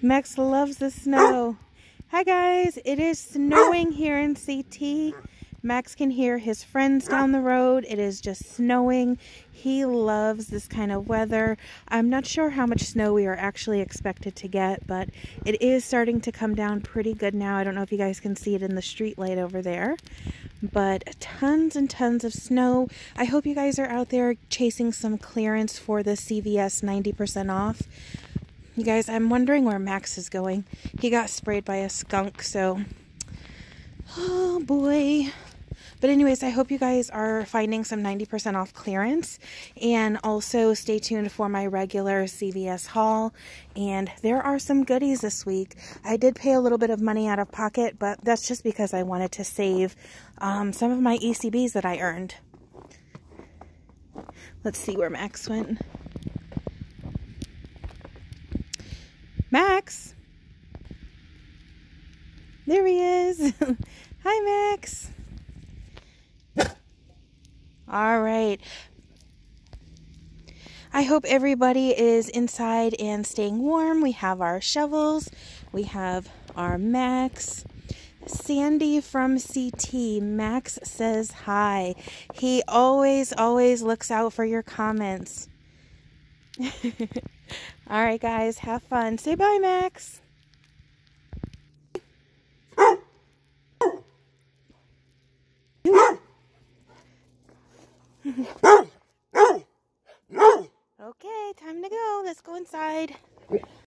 Max loves the snow. Hi guys, it is snowing here in CT. Max can hear his friends down the road. It is just snowing. He loves this kind of weather. I'm not sure how much snow we are actually expected to get, but it is starting to come down pretty good now. I don't know if you guys can see it in the street light over there, but tons and tons of snow. I hope you guys are out there chasing some clearance for the CVS 90% off. You guys, I'm wondering where Max is going. He got sprayed by a skunk, so... Oh, boy. But anyways, I hope you guys are finding some 90% off clearance. And also stay tuned for my regular CVS haul. And there are some goodies this week. I did pay a little bit of money out of pocket, but that's just because I wanted to save um, some of my ECBs that I earned. Let's see where Max went. Max. There he is. Hi, Max. All right. I hope everybody is inside and staying warm. We have our shovels. We have our Max. Sandy from CT. Max says hi. He always, always looks out for your comments. All right, guys, have fun. Say bye, Max. okay, time to go. Let's go inside.